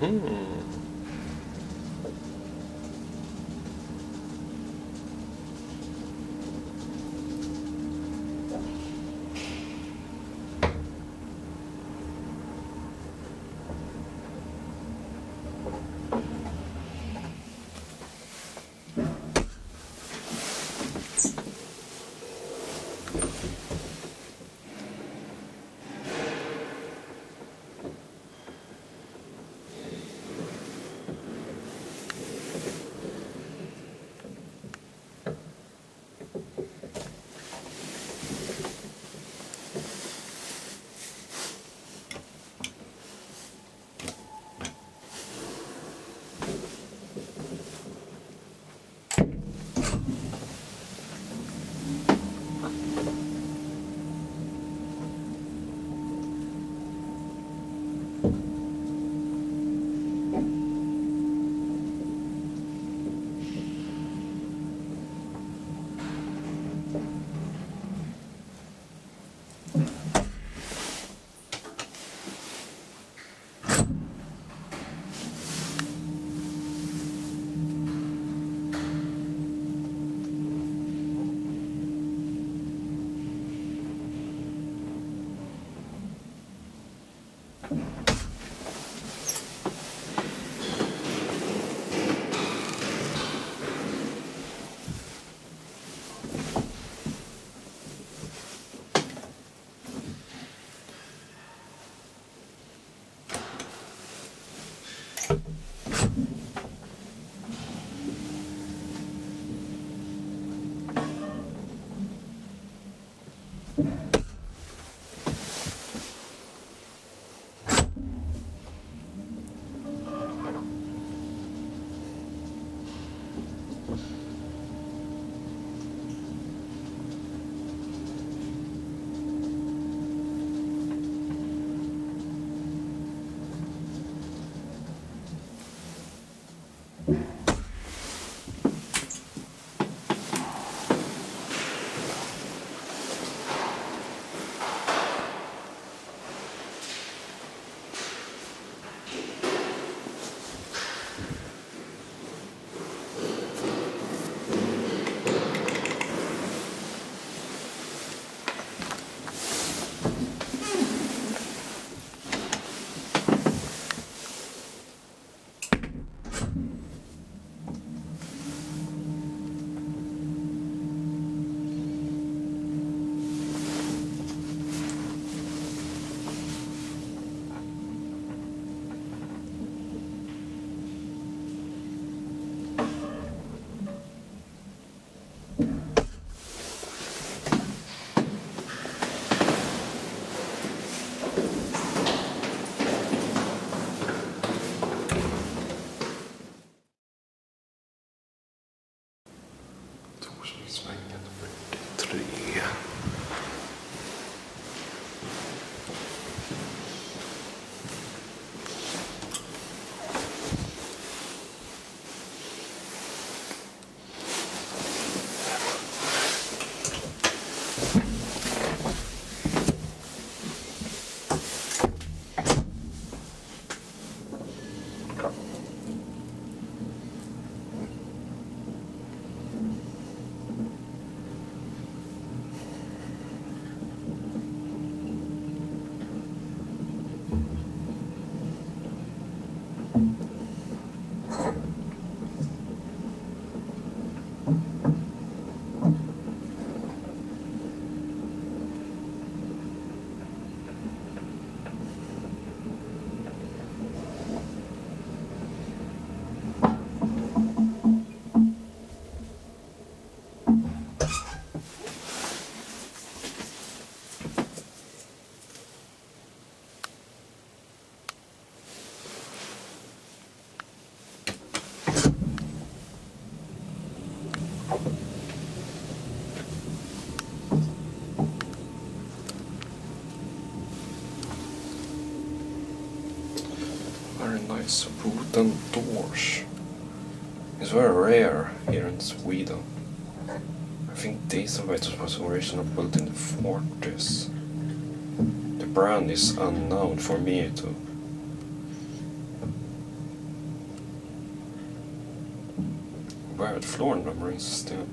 嗯。了。Nummer 93. Very its wooden doors. It's very rare here in Sweden. I think these invaders was originally built in the 40s. The brand is unknown for me too. Weird floor numbering still.